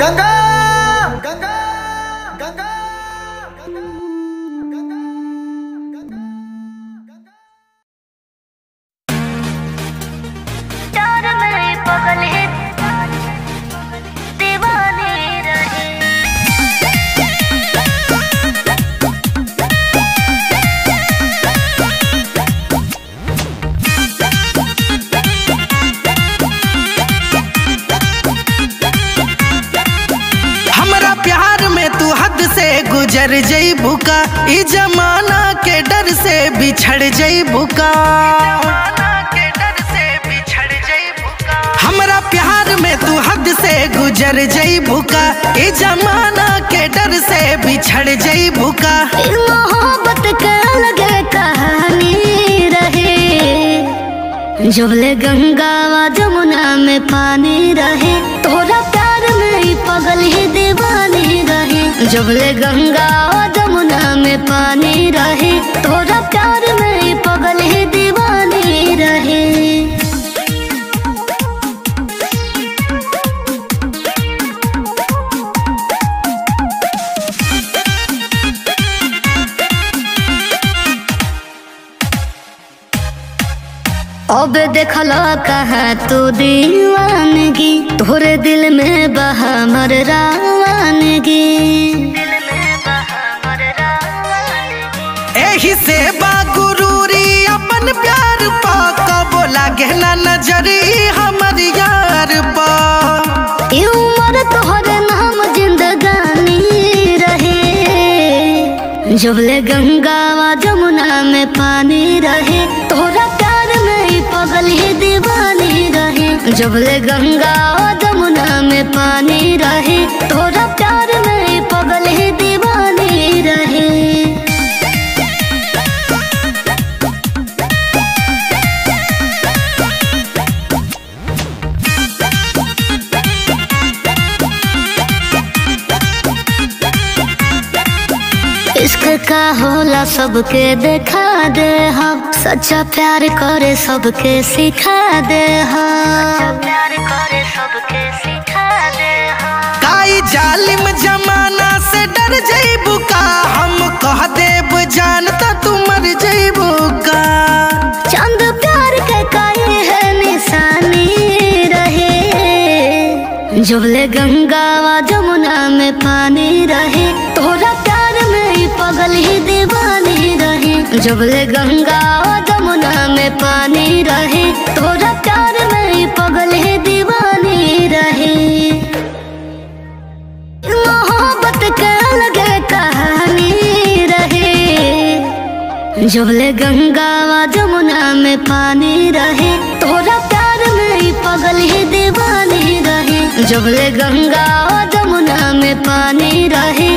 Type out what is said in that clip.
Gangga! Gangga! Gangga! Cara मेरे पगले गुजर जईबू का ई जमाना के डर से बिछड़ जईबू का हमरा प्यार में तू हद से गुजर जईबू का ई जमाना के डर से बिछड़ जईबू का मोहब्बत के अलग कहानी रहे। जबले गंगा जमुना में पानी रहे, तोरा प्यार में ही पगल ही दीवानी रहे। जबले गंगा जमुना में पानी रहे, तोरा प्यार में पगल ही दीवानी रहे। अब देखला कहा तू दीवानगी, तोरे दिल में बहा मर रावानगी लागे नजरी हमर यार उम्र तोहर नाम जिंदगानी रहे। जबले गंगा व जमुना में पानी रहे, तोरा प्यार में ही पगल ही दीवानी रहे। जब ले गंगा इश्क का होला सबके देखा दे हम। सच्चा प्यार करे सबके सिखा दे हम। प्यार करे सबके सिखा दे हम। काई जालिम जमाना से डर जईबू का? हम कह देब जानता तू मर जईबू का? चंद प्यार के है निशानी रहे? जबले गंगा व जमुना में पानी रहे। पगल ही दीवानी रहे। जबले गंगा व जमुना में पानी रहे, तोरा प्यार में पगल ही दीवानी रहे। मोहब्बत के अलग कहानी रहे। जबले गंगा व जमुना में पानी रहे, तोरा प्यार में पगल ही दीवानी रहे। जबले गंगा व जमुना में पानी रहे